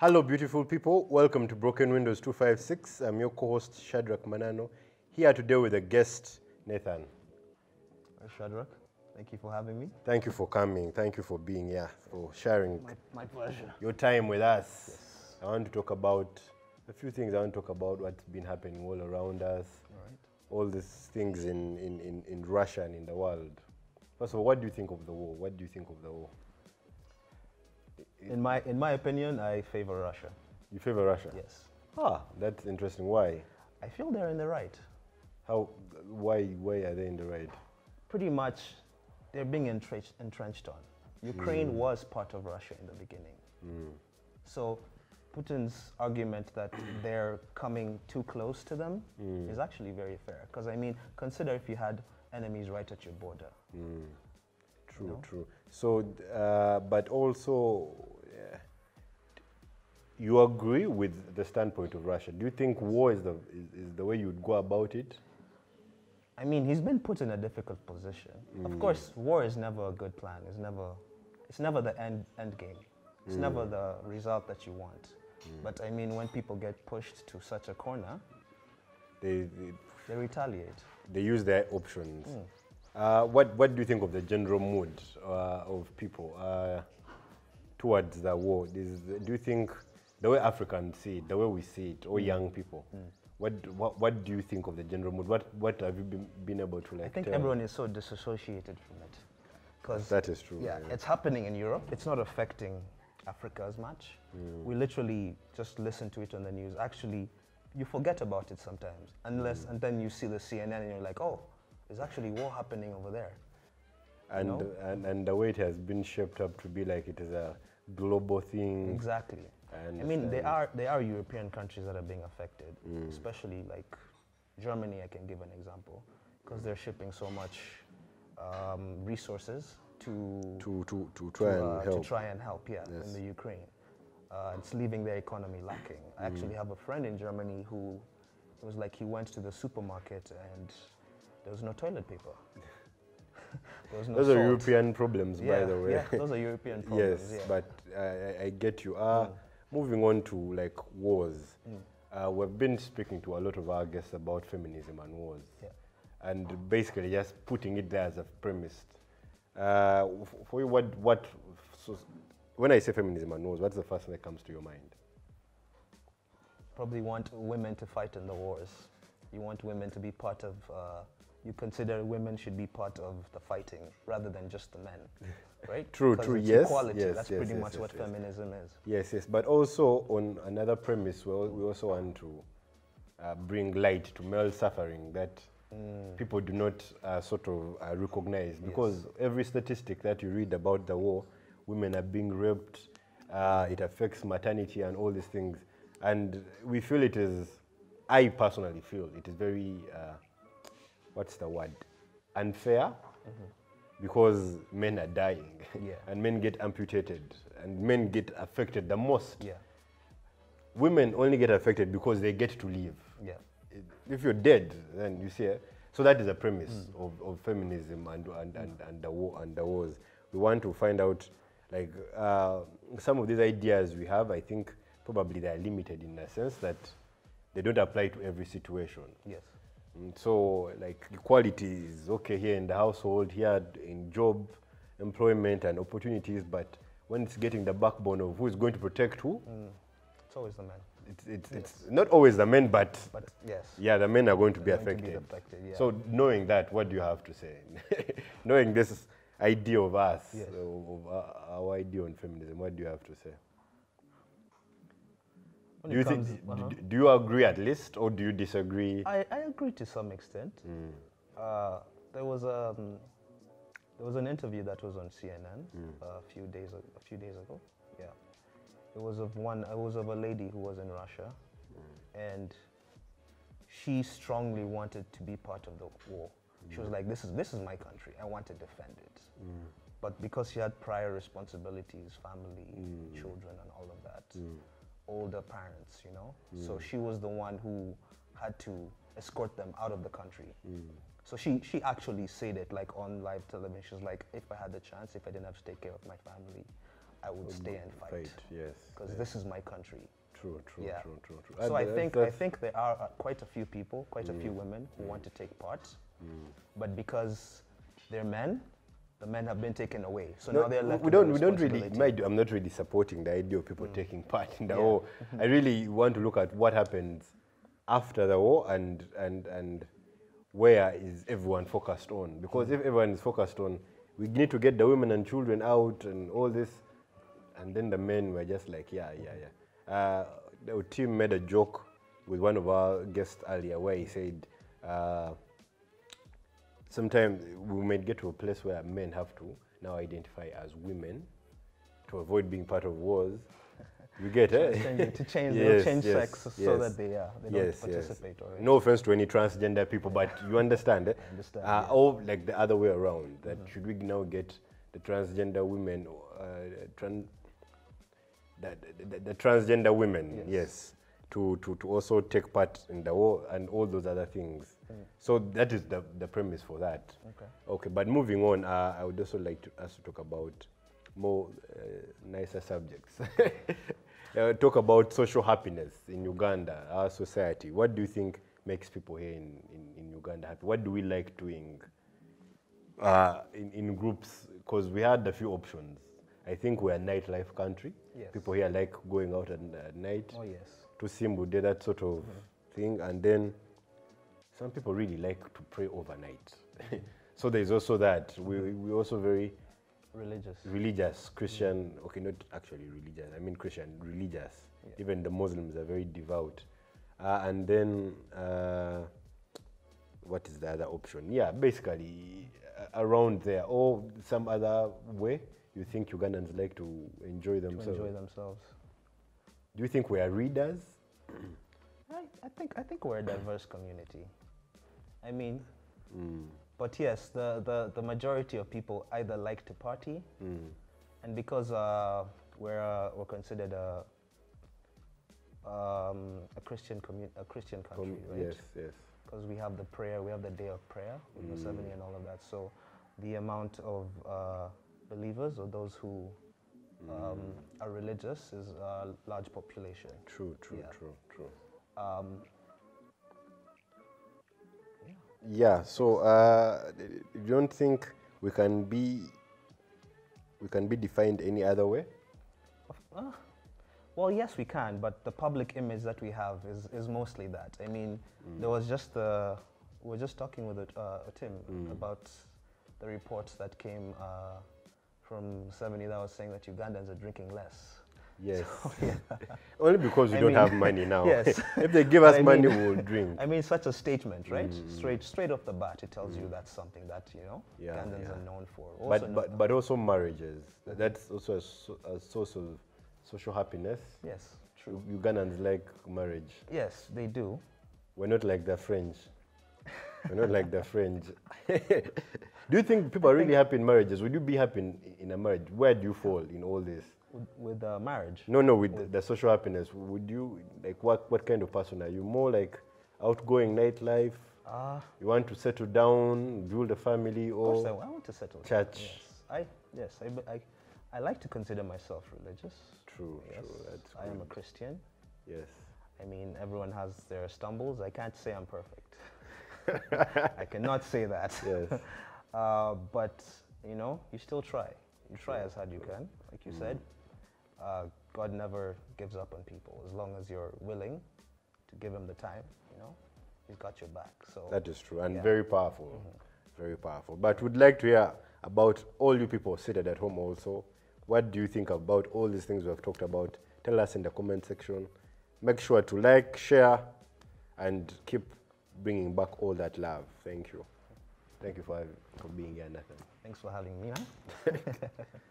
Hello, beautiful people. Welcome to Broken Windows 256. I'm your co host, Shadrack Manano, here today with a guest, Nathan. Hi, Shadrack. Thank you for having me. Thank you for coming. Thank you for being here, for sharing My, my pleasure. your time with us. Yes. I want to talk about a few things. I want to talk about what's been happening all around us, All right. all these things in, in, in, in Russia and in the world. First of all, what do you think of the war? What do you think of the war? In my, in my opinion, I favor Russia. You favor Russia? Yes. Ah, that's interesting. Why? I feel they're in the right. How? Why? Why are they in the right? Pretty much, they're being entrenched, entrenched on. Ukraine was part of Russia in the beginning. So, Putin's argument that they're coming too close to them is actually very fair. Because, I mean, consider if you had enemies right at your border. True, know? true. So, uh, but also, you agree with the standpoint of Russia. Do you think war is the is, is the way you'd go about it? I mean, he's been put in a difficult position. Of course, war is never a good plan. It's never, it's never the end end game. It's never the result that you want. But I mean, when people get pushed to such a corner, They they, they retaliate. they use their options. Uh, what what do you think of the general mood uh, of people uh, towards the war? Is, do you think the way Africans see it, the way we see it, or mm. young people? Mm. What, what what do you think of the general mood? What what have you been, been able to like? I think tell? everyone is so disassociated from it. Because That is true, Yeah, yeah. it's happening in Europe. It's not affecting Africa as much. Mm. We literally just listen to it on the news. Actually, you forget about it sometimes, unless and then you see the CNN and you're like, oh, there's actually war happening over there. and, know? and and the way it has been shaped up to be like it is a global thing. Exactly. I I mean, there are there are European countries that are being affected, especially like Germany. I can give an example because they're shipping so much um, resources to To to to try to, and uh, help. to try and help, yeah, in the Ukraine. Uh, it's leaving their economy lacking. I actually have a friend in Germany who it was like he went to the supermarket and there was no toilet paper. no Those are. European problems, yeah, by the way. Yeah, those are European problems. yes, yeah. Mm. but I, I- get you. Uh, Moving on to like wars, uh, we've been speaking to a lot of our guests about feminism and wars, Yeah. and basically just putting it there as a premise. Uh, for you, what what? So, when I say feminism and wars, what's the first thing that comes to your mind? probably want women to fight in the wars. You want women to be part of. Uh, you consider women should be part of the fighting rather than just the men, right? True, true, yes, Equality. yes, That's yes, pretty yes, much yes, what feminism is. Yes, yes, but also on another premise, we, we also want to uh, bring light to male suffering that people do not uh, sort of uh, recognize because every statistic that you read about the war, women are being raped, uh, it affects maternity and all these things, and we feel it is. I personally feel it is very, uh, what's the word, unfair, because men are dying, Yeah. and men get amputated, and men get affected the most Yeah, women only get affected because they get to live. yeah. If you're dead, then you see. eh? So that is the premise of, of feminism and, and, and, and, the war, and the wars. We want to find out, like, uh, some of these ideas we have, I think probably they are limited in a sense that they don't apply to every situation. Yes. Mm, So, like, equality is okay here in the household, here in job, employment, and opportunities, but when it's getting the backbone of who is going to protect who, It's always the men. it's, it's, it's not always the men, but But yes. yeah, the men are going to be going to be affected. affected, yeah. So knowing that, what do you have to say? knowing this idea of us, Yes. of, our idea on feminism, what do you have to say? When Do you it think? comes- uh-huh. do, you agree at least, or do you disagree? I, I agree to some extent. Mm. Uh, there was a there was an interview that was on CNN Mm. a few days a, a few days ago. Yeah, it was of one. It was of a lady who was in Russia, Mm. and she strongly wanted to be part of the war. She was like, "This is this is my country. I want to defend it." But because she had prior responsibilities, family, children, and all of that, older parents, you know, so she was the one who had to escort them out of the country. So she she actually said it like on live television. She's like, if I had the chance, if I didn't have to take care of my family, I would stay and fight Fight, yes. because this is my country. True, true, Yeah. true, true, true. So Uh, I that's- think I think there are uh, quite a few people, quite a Mm. few women who want to take part, but because they're men, the men have been taken away. So No, now they're left. we don't. We don't really. I'm not really supporting the idea of people Mm. taking part in the Yeah. war. I really want to look at what happens after the war and and and where is everyone focused on? Because Mm. if everyone is focused on, we need to get the women and children out and all this, and then the men were just like, yeah, yeah, yeah. Uh, the team made a joke with one of our guests earlier where he said. Uh, sometimes we might get to a place where men have to now identify as women to avoid being part of wars. You get it? Changing- to change, they'll change sex so that they, uh, they don't yes, participate. Yes. No offense to any transgender people, but you understand, eh? Understand, Uh, yeah. Mm-hmm. Or like the other way around, that should we now get the transgender women, uh, tran- the, the, the, the transgender women, Yes. yes, to, to, to also take part in the war and all those other things. So that is the, the premise for that. Mm. Okay. Okay, but moving on, uh, I would also like to, us to talk about more uh, nicer subjects. uh, talk about social happiness in Uganda, our society. What do you think makes people here in, in, in Uganda happy? What do we like doing uh, in, in groups? Because we had a few options. I think we're a nightlife country. Yes. People here like going out at, at night Oh yes. to Simbu did that sort of thing, and then some people really like to pray overnight. so there's also that. We we also very Religious. religious Christian. Okay, not actually religious. I mean Christian religious. Yeah. Even the Muslims are very devout. Uh, and then uh, what is the other option? Yeah, basically uh, around there or some other way. You think Ugandans like to enjoy To themselves? enjoy themselves. Do you think we are readers? I, I think I think we're a diverse community. I mean, Mm. but yes, the, the, the majority of people either like to party, Mm. and because uh, we're uh, we're considered a um, a Christian commu- a Christian country, Com- right? Yes, yes. Because we have the prayer, we have the day of prayer with Mm. Museveni and all of that. So, the amount of uh, believers or those who um, are religious is a large population. True, true, Yeah. true, true. Um, Yeah. So, uh, you don't think we can be we can be defined any other way? Uh, well, yes, we can, but the public image that we have is, is mostly that. I mean, there was just uh, we were just talking with uh, Tim Mm. about the reports that came uh, from 70 that was saying that Ugandans are drinking less. Yes. Only because we I don't mean, have money now. yes. if they give us I money, mean- we'll drink. I mean, such a statement, right? Mm. Straight, straight off the bat, it tells you that's something that you know Yeah, Ugandans yeah. are known for. Also but but but also marriages. That's also a, so, a source of social happiness. yes, true. Ugandans like marriage. Yes, they do. We're not like the French. We're not like the French. do you think people are really happy in marriages? Would you be happy in, in a marriage? Where do you fall in all this? With, with uh, marriage. No, no, with the, the social happiness. Would you like what? What kind of person are you? More like outgoing nightlife. Ah, You want to settle down, build a family, Of course, I, or I want to settle. down, church. Yes, I yes, I, I, I like to consider myself religious. true, Yes, true. That's I am a. Christian. Yes. I mean, everyone has their stumbles. I can't say I'm perfect. I cannot say that. Yes. Uh, but you know, you still try. You try as hard you can. Like you said, uh, God never gives up on people as long as you're willing to give Him the time. You know, He's got your back. So That is true and Yeah. very powerful. Very powerful. But we'd like to hear about all you people seated at home also. What do you think about all these things we have talked about? Tell us in the comment section. Make sure to like, share, and keep bringing back all that love. Thank you. Thank you for, for being here, Nathan. thanks for having me. Huh?